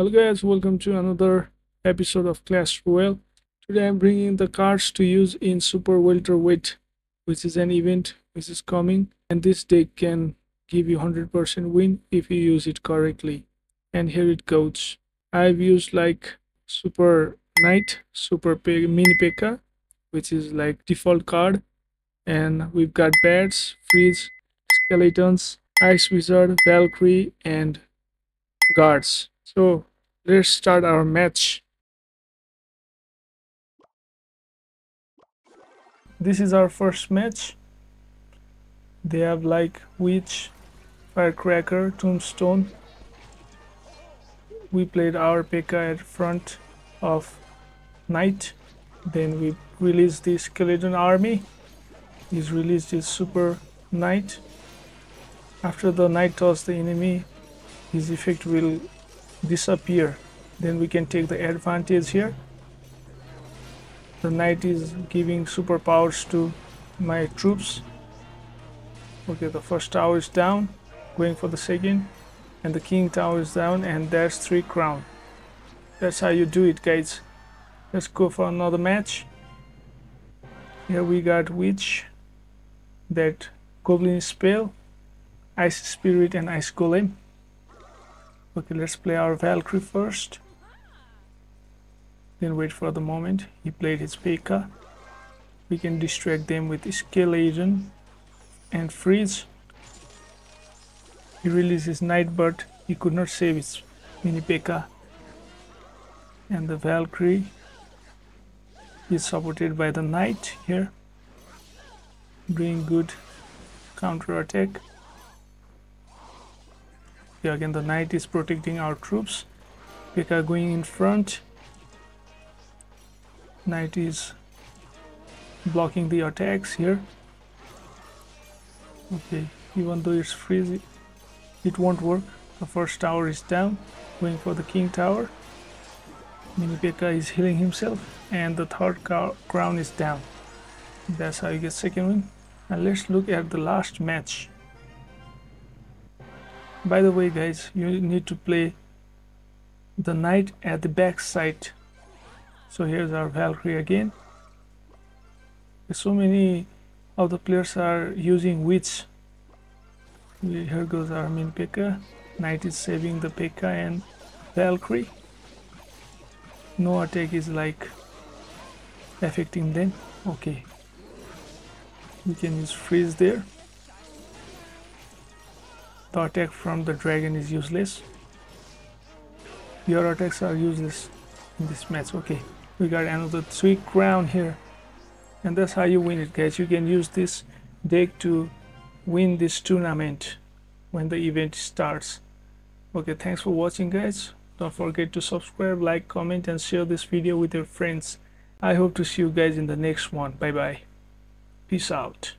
Hello guys, welcome to another episode of Clash Royale. Today I'm bringing the cards to use in Super Welterweight, which is an event which is coming, and this deck can give you 100% win if you use it correctly. And here it goes. I've used like Super Knight, Super Pe Mini P.E.K.K.A, which is like default card, and we've got bats, freeze, skeletons, ice wizard, Valkyrie, and guards. So let's start our match. This is our first match. They have like witch, firecracker, tombstone. We played our P.E.K.K.A at front of knight. Then we released the skeleton army. He's released his super knight. After the knight tosses the enemy, his effect will disappear. Then we can take the advantage here. The knight is giving superpowers to my troops. Okay the first tower is down going for the second and the king tower is down and there's three crown. That's how you do it guys. Let's go for another match. Here we got witch Dart Goblin spell ice spirit and ice golem Okay, let's play our Valkyrie first. Then wait for the moment. He played his P.E.K.K.A. We can distract them with Skeleton and Freeze. He released his Knight, but he could not save his mini P.E.K.K.A. And the Valkyrie is supported by the Knight here. Doing good counter attack. Yeah, again the knight is protecting our troops. P.E.K.K.A going in front. Knight is blocking the attacks here. Okay, even though it's freezing it won't work. The first tower is down, going for the king tower. Mini P.E.K.K.A is healing himself, and the third crown is down. That's how you get second win. And let's look at the last match by the way guys you need to play the knight at the back side. So here's our Valkyrie again. So many of the players are using witch here goes our main P.E.K.K.A knight is saving the P.E.K.K.A and Valkyrie. No attack is like affecting them. Okay. We can use freeze there the attack from the dragon is useless. Your attacks are useless in this match. Okay, we got another three crown here. And that's how you win it guys. You can use this deck to win this tournament when the event starts. Okay, thanks for watching guys. Don't forget to subscribe, like, comment and share this video with your friends. I hope to see you guys in the next one. Bye bye. Peace out.